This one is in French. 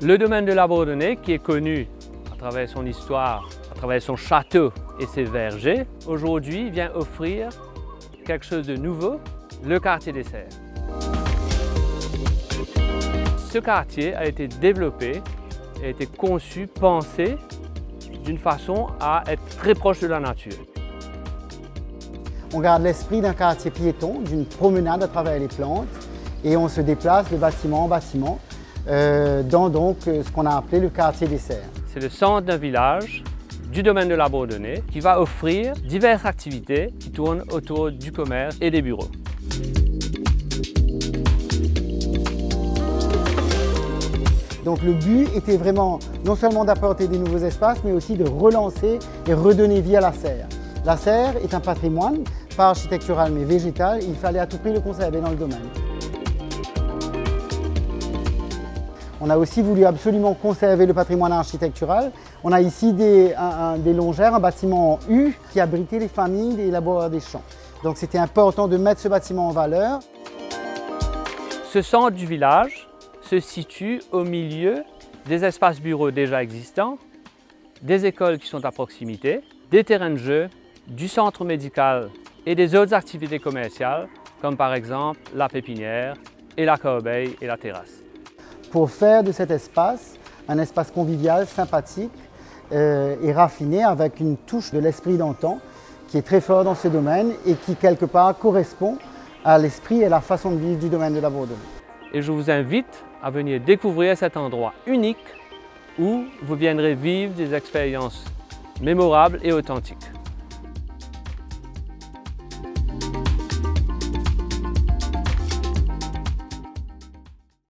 Le domaine de la Bourdonnais, qui est connu à travers son histoire, à travers son château et ses vergers, aujourd'hui vient offrir quelque chose de nouveau, le quartier des serres. Ce quartier a été développé, a été conçu, pensé d'une façon à être très proche de la nature. On garde l'esprit d'un quartier piéton, d'une promenade à travers les plantes et on se déplace de bâtiment en bâtiment euh, dans donc euh, ce qu'on a appelé le quartier des serres. C'est le centre d'un village du domaine de la Bourdonnais qui va offrir diverses activités qui tournent autour du commerce et des bureaux. Donc le but était vraiment non seulement d'apporter des nouveaux espaces, mais aussi de relancer et redonner vie à la serre. La serre est un patrimoine, pas architectural mais végétal, il fallait à tout prix le conserver dans le domaine. On a aussi voulu absolument conserver le patrimoine architectural. On a ici des, longères, un bâtiment en U qui abritait les familles des laboureurs des champs. Donc c'était important de mettre ce bâtiment en valeur. Ce centre du village se situe au milieu des espaces bureaux déjà existants, des écoles qui sont à proximité, des terrains de jeu, du centre médical et des autres activités commerciales comme par exemple la pépinière et la corbeille et la terrasse pour faire de cet espace un espace convivial, sympathique euh, et raffiné avec une touche de l'esprit d'antan qui est très fort dans ce domaine et qui quelque part correspond à l'esprit et la façon de vivre du domaine de la Bourdonnais. Et je vous invite à venir découvrir cet endroit unique où vous viendrez vivre des expériences mémorables et authentiques.